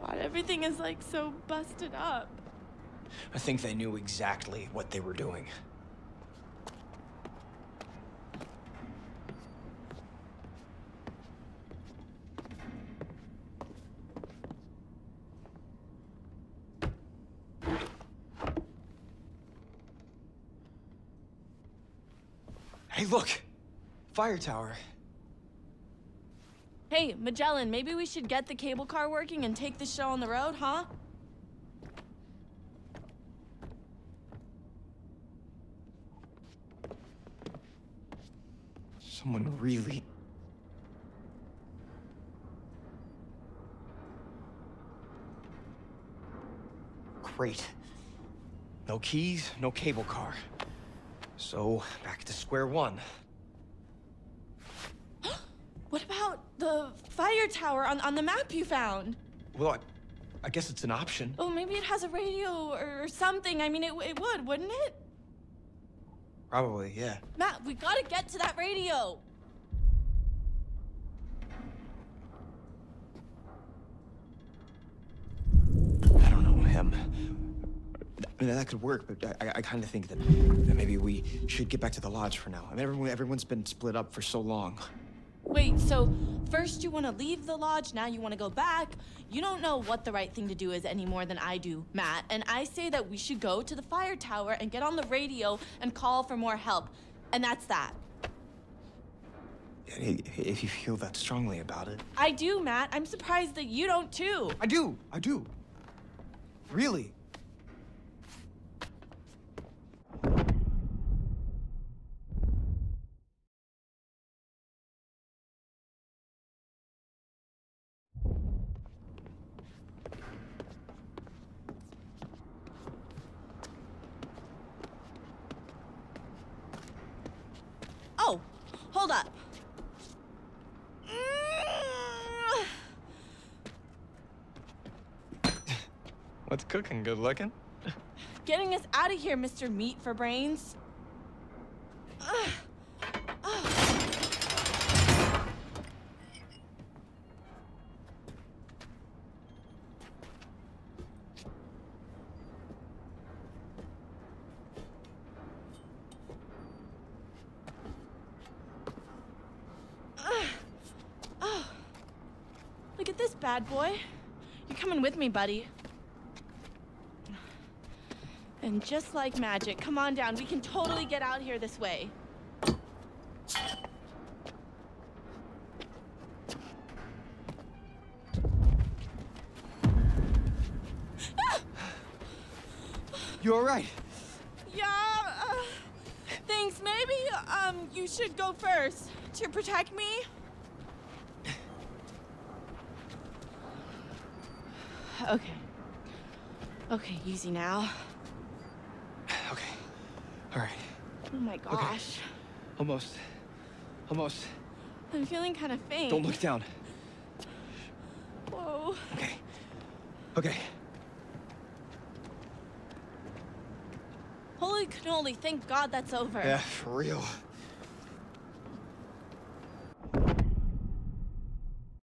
God, everything is like so busted up. I think they knew exactly what they were doing. Hey, look! Fire tower. Hey, Magellan, maybe we should get the cable car working and take this show on the road, huh? Someone really... Great. No keys, no cable car. So, back to square one. What about the fire tower on, on the map you found? Well, I, I guess it's an option. Oh, maybe it has a radio or something. I mean, it, it would, wouldn't it? Probably, yeah. Matt, we gotta get to that radio. I don't know him. I mean, that could work, but I, I kind of think that, that maybe we should get back to the lodge for now. I mean, everyone, everyone's been split up for so long. Wait, so first you want to leave the lodge, now you want to go back. You don't know what the right thing to do is any more than I do, Matt. And I say that we should go to the fire tower and get on the radio and call for more help. And that's that. If you feel that strongly about it. I do, Matt. I'm surprised that you don't too. I do. I do. Really. Oh, hold up. What's cooking? Good looking? Getting us out of here, Mr. Meat for Brains. Look at this bad boy. You're coming with me, buddy. And just like magic, come on down. We can totally get out here this way. You all right? Yeah, uh, thanks. Maybe, um, you should go first to protect me. Okay. Okay, easy now. Okay. All right. Oh my gosh. Okay. Almost. Almost. I'm feeling kind of faint. Don't look down. Whoa. Okay. Okay. Holy cannoli, thank God that's over. Yeah, for real.